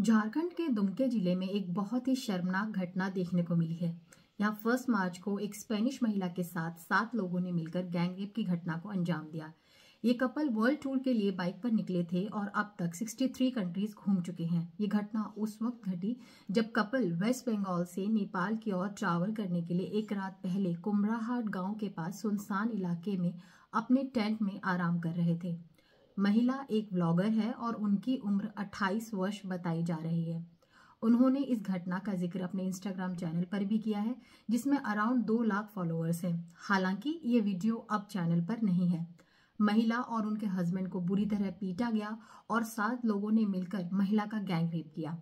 झारखंड के दुमके ज़िले में एक बहुत ही शर्मनाक घटना देखने को मिली है। यहाँ फ़र्स्ट मार्च को एक स्पेनिश महिला के साथ सात लोगों ने मिलकर गैंगरेप की घटना को अंजाम दिया। ये कपल वर्ल्ड टूर के लिए बाइक पर निकले थे और अब तक 63 कंट्रीज़ घूम चुके हैं। ये घटना उस वक्त घटी जब कपल वेस्ट बंगाल से नेपाल की ओर ट्रैवल करने के लिए एक रात पहले कुमराहाट गाँव के पास सुनसान इलाके में अपने टेंट में आराम कर रहे थे। महिला एक ब्लॉगर है और उनकी उम्र 28 वर्ष बताई जा रही है। उन्होंने इस घटना का ज़िक्र अपने इंस्टाग्राम चैनल पर भी किया है, जिसमें अराउंड दो लाख फॉलोअर्स हैं। हालाँकि ये वीडियो अब चैनल पर नहीं है। महिला और उनके हस्बैंड को बुरी तरह पीटा गया और सात लोगों ने मिलकर महिला का गैंग रेप किया।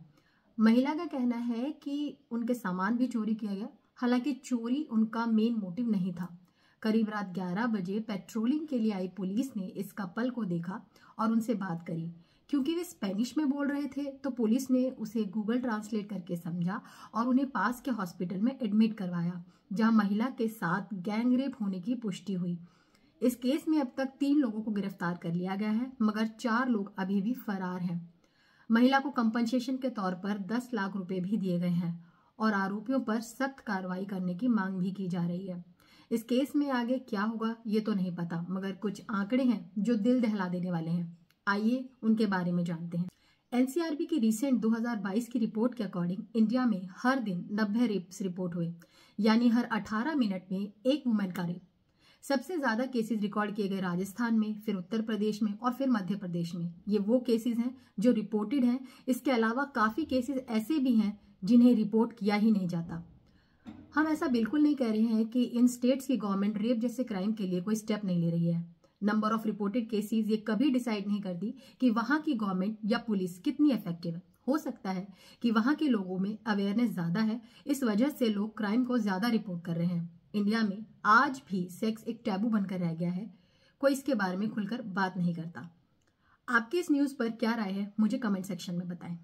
महिला का कहना है कि उनके सामान भी चोरी किया गया। हालाँकि चोरी उनका मेन मोटिव नहीं था। करीब रात 11 बजे पेट्रोलिंग के लिए आई पुलिस ने इस कपल को देखा और उनसे बात करी। क्योंकि वे स्पेनिश में बोल रहे थे तो पुलिस ने उसे गूगल ट्रांसलेट करके समझा और उन्हें पास के हॉस्पिटल में एडमिट करवाया, जहाँ महिला के साथ गैंग रेप होने की पुष्टि हुई। इस केस में अब तक तीन लोगों को गिरफ़्तार कर लिया गया है, मगर चार लोग अभी भी फरार हैं। महिला को कंपनसेशन के तौर पर 10 लाख रुपए भी दिए गए हैं और आरोपियों पर सख्त कार्रवाई करने की मांग भी की जा रही है। इस केस में आगे क्या होगा, ये तो नहीं पता, मगर कुछ आंकड़े हैं जो दिल दहला देने वाले हैं। आइए उनके बारे में जानते हैं। एनसीआरबी की रिसेंट 2022 की रिपोर्ट के अकॉर्डिंग इंडिया में हर दिन 90 रेप्स रिपोर्ट हुए, यानी हर 18 मिनट में एक वुमेन का रेप सबसे ज़्यादा केसेस रिकॉर्ड किए गए राजस्थान में, फिर उत्तर प्रदेश में और फिर मध्य प्रदेश में। ये वो केसेस हैं जो रिपोर्टेड हैं। इसके अलावा काफ़ी केसेस ऐसे भी हैं जिन्हें रिपोर्ट किया ही नहीं जाता। हम ऐसा बिल्कुल नहीं कह रहे हैं कि इन स्टेट्स की गवर्नमेंट रेप जैसे क्राइम के लिए कोई स्टेप नहीं ले रही है। नंबर ऑफ़ रिपोर्टेड केसेस ये कभी डिसाइड नहीं करती कि वहाँ की गवर्नमेंट या पुलिस कितनी इफ़ेक्टिव है। हो सकता है कि वहाँ के लोगों में अवेयरनेस ज़्यादा है, इस वजह से लोग क्राइम को ज़्यादा रिपोर्ट कर रहे हैं। इंडिया में आज भी सेक्स एक टैबू बनकर रह गया है। कोई इसके बारे में खुलकर बात नहीं करता। आपकी इस न्यूज़ पर क्या राय है, मुझे कमेंट सेक्शन में बताएँ।